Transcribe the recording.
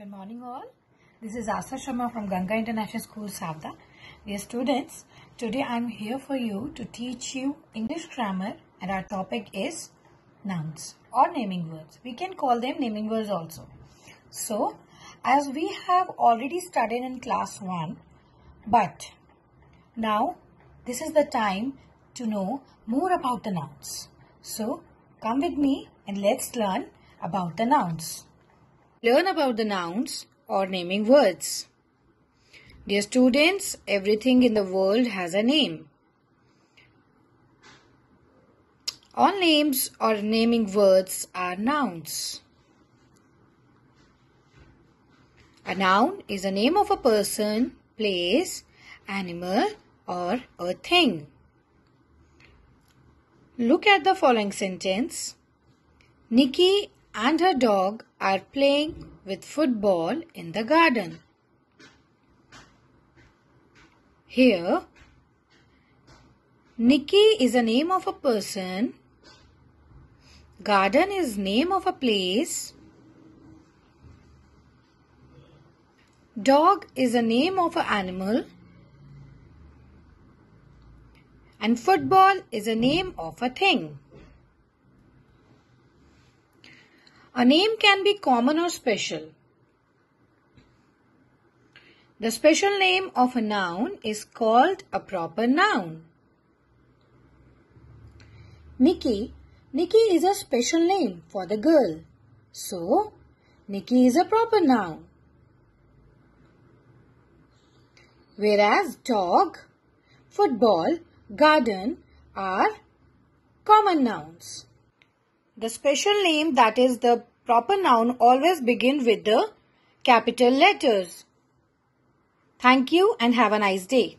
Good morning all. This is Asa Sharma from Ganga International School, Sawda. Dear students, today I am here for you to teach you English grammar and our topic is nouns or naming words. We can call them naming words also. So, as we have already studied in class 1, but now this is the time to know more about the nouns. So, come with me and let's learn about the nouns. Learn about the nouns or naming words. Dear students, everything in the world has a name. All names or naming words are nouns. A noun is a name of a person, place, animal or a thing. Look at the following sentence. Nikki and her dog are playing with football in the garden. Here, Nikki is a name of a person, garden is name of a place, dog is a name of an animal, and football is a name of a thing. A name can be common or special. The special name of a noun is called a proper noun. Nikki. Nikki is a special name for the girl. So, Nikki is a proper noun. Whereas dog, football, garden are common nouns. The special name that is the proper noun always begin with the capital letters. Thank you and have a nice day.